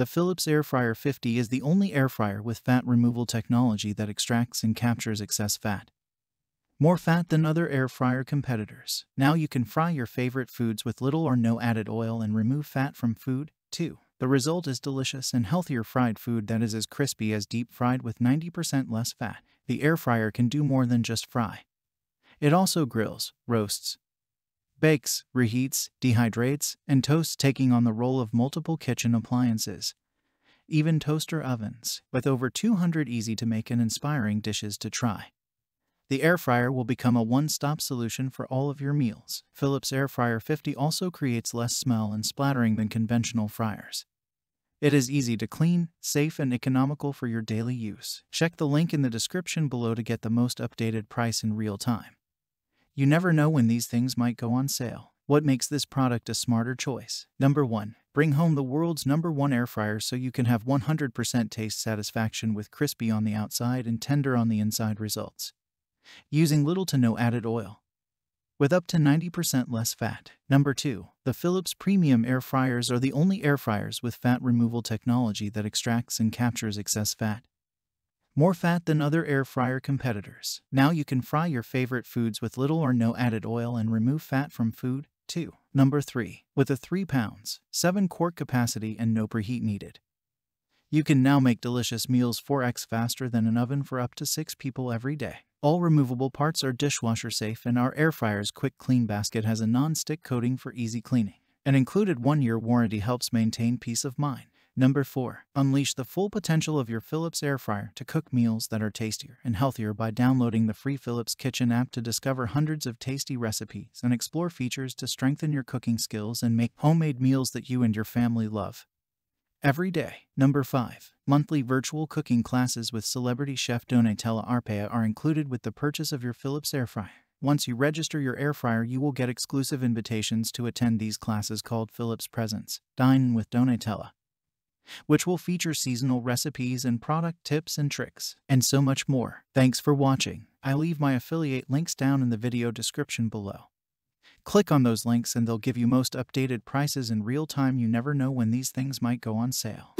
The Philips Air Fryer 50 is the only air fryer with fat removal technology that extracts and captures excess fat. More fat than other air fryer competitors. Now you can fry your favorite foods with little or no added oil and remove fat from food, too. The result is delicious and healthier fried food that is as crispy as deep fried with 90% less fat. The air fryer can do more than just fry. It also grills, roasts, bakes, reheats, dehydrates, and toasts, taking on the role of multiple kitchen appliances. Even toaster ovens, with over 200 easy to make and inspiring dishes to try. The air fryer will become a one stop solution for all of your meals. Philips Air Fryer 50 also creates less smell and splattering than conventional fryers. It is easy to clean, safe, and economical for your daily use. Check the link in the description below to get the most updated price in real time. You never know when these things might go on sale. What makes this product a smarter choice? Number 1. Bring home the world's number one air fryer so you can have 100% taste satisfaction with crispy on the outside and tender on the inside results. Using little to no added oil. With up to 90% less fat. Number 2. The Philips Premium Air Fryers are the only air fryers with fat removal technology that extracts and captures excess fat. More fat than other air fryer competitors. Now you can fry your favorite foods with little or no added oil and remove fat from food, too. Number 3. With a 3 pounds, 7 quart capacity and no preheat needed. You can now make delicious meals 4x faster than an oven for up to 6 people every day. All removable parts are dishwasher safe and our air fryer's quick clean basket has a non-stick coating for easy cleaning. An included 1-year warranty helps maintain peace of mind. Number 4. Unleash the full potential of your Philips air fryer to cook meals that are tastier and healthier by downloading the free Philips Kitchen app to discover hundreds of tasty recipes and explore features to strengthen your cooking skills and make homemade meals that you and your family love. Every day. Number 5. Monthly virtual cooking classes with celebrity chef Donatella Arpaia are included with the purchase of your Philips air fryer. Once you register your air fryer, you will get exclusive invitations to attend these classes called Philips Presents. Dine with Donatella which will feature seasonal recipes and product tips and tricks, and so much more. Thanks for watching. I leave my affiliate links down in the video description below. Click on those links and they'll give you most updated prices in real time. You never know when these things might go on sale.